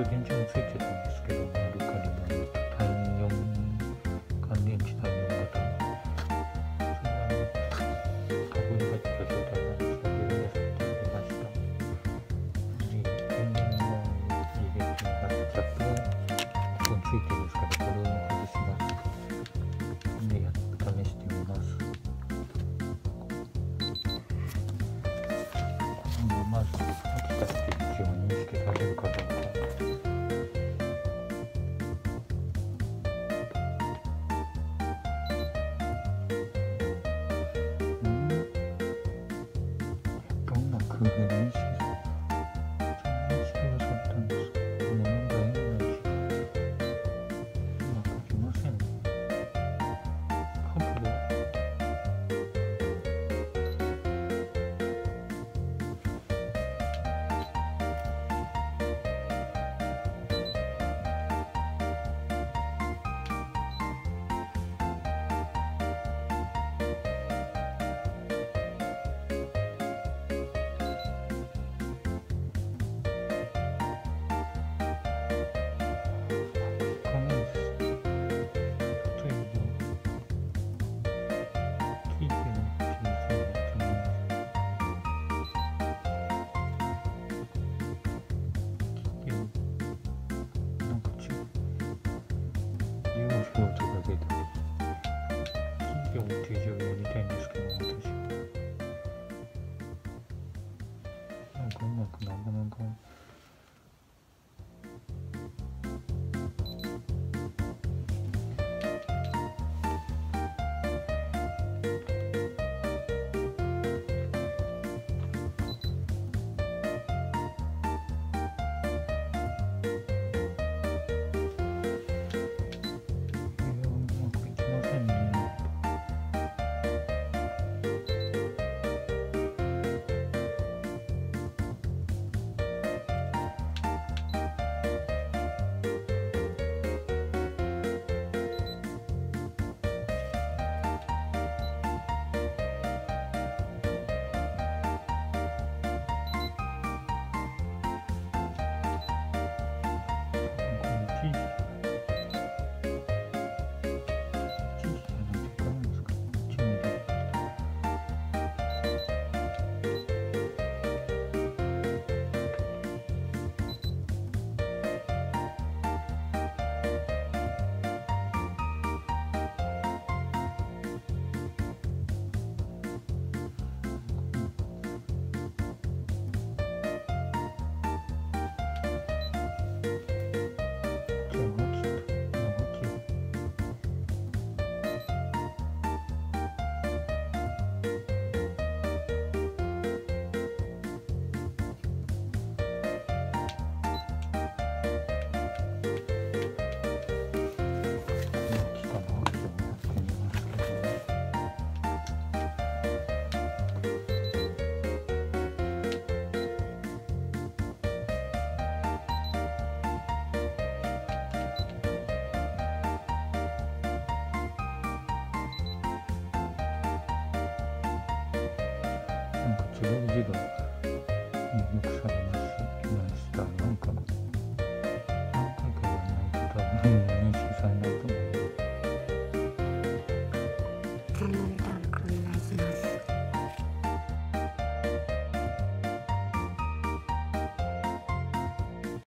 応現状もついてるんですけ Uhum. 주시면 어떻게 해야 되나? 이게 360度のくされましたなん。かなん。か多分認識されないと思う。